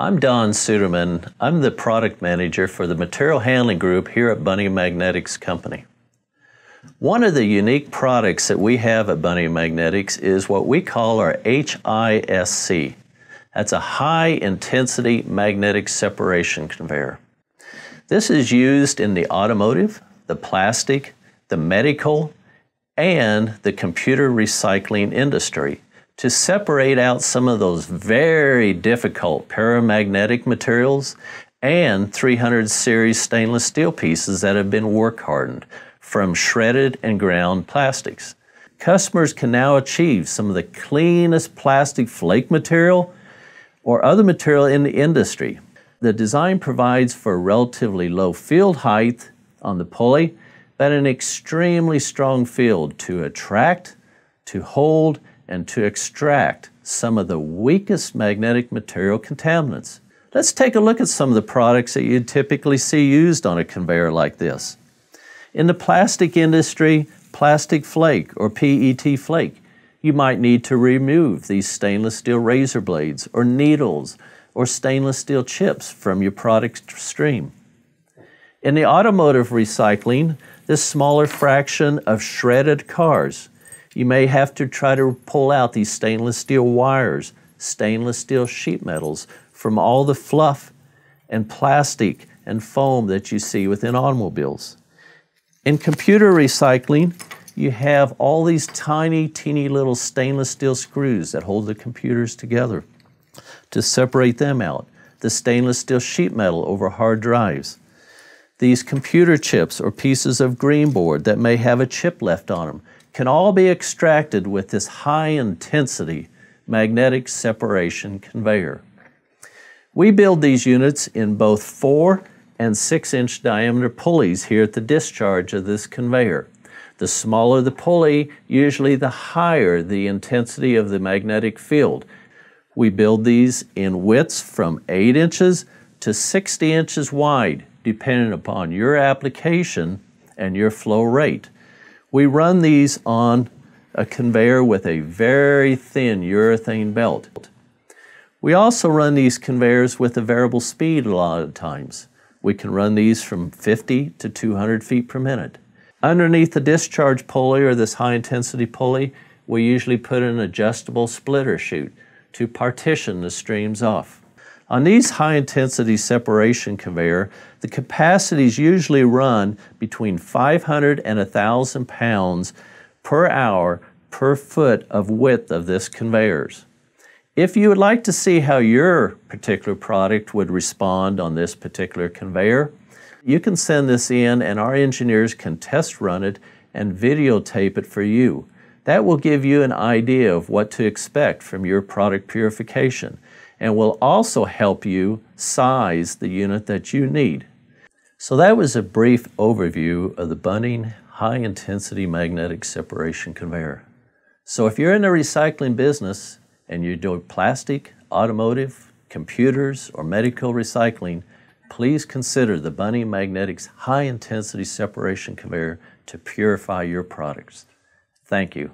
I'm Don Suderman. I'm the product manager for the material handling group here at Bunting Magnetics Company. One of the unique products that we have at Bunting Magnetics is what we call our HISC. That's a high intensity magnetic separation conveyor. This is used in the automotive, the plastic, the medical, and the computer recycling industry to separate out some of those very difficult paramagnetic materials and 300 series stainless steel pieces that have been work hardened from shredded and ground plastics. Customers can now achieve some of the cleanest plastic flake material or other material in the industry. The design provides for relatively low field height on the pulley, but an extremely strong field to attract, to hold, and to extract some of the weakest magnetic material contaminants. Let's take a look at some of the products that you typically see used on a conveyor like this. In the plastic industry, plastic flake or PET flake, you might need to remove these stainless steel razor blades or needles or stainless steel chips from your product stream. In the automotive recycling, this smaller fraction of shredded cars you may have to try to pull out these stainless steel wires, stainless steel sheet metals from all the fluff and plastic and foam that you see within automobiles. In computer recycling, you have all these tiny, teeny little stainless steel screws that hold the computers together to separate them out. The stainless steel sheet metal over hard drives. These computer chips or pieces of green board that may have a chip left on them can all be extracted with this high intensity magnetic separation conveyor. We build these units in both 4 and 6 inch diameter pulleys here at the discharge of this conveyor. The smaller the pulley, usually the higher the intensity of the magnetic field. We build these in widths from 8 inches to 60 inches wide, depending upon your application and your flow rate. We run these on a conveyor with a very thin urethane belt. We also run these conveyors with a variable speed a lot of times. We can run these from 50 to 200 feet per minute. Underneath the discharge pulley or this high intensity pulley, we usually put an adjustable splitter chute to partition the streams off. On these high intensity separation conveyor, the capacities usually run between 500 and 1,000 pounds per hour per foot of width of this conveyors. If you would like to see how your particular product would respond on this particular conveyor, you can send this in and our engineers can test run it and videotape it for you. That will give you an idea of what to expect from your product purification and will also help you size the unit that you need. So that was a brief overview of the Bunting High Intensity Magnetic Separation Conveyor. So if you're in the recycling business and you do plastic, automotive, computers, or medical recycling, please consider the Bunting Magnetics High Intensity Separation Conveyor to purify your products. Thank you.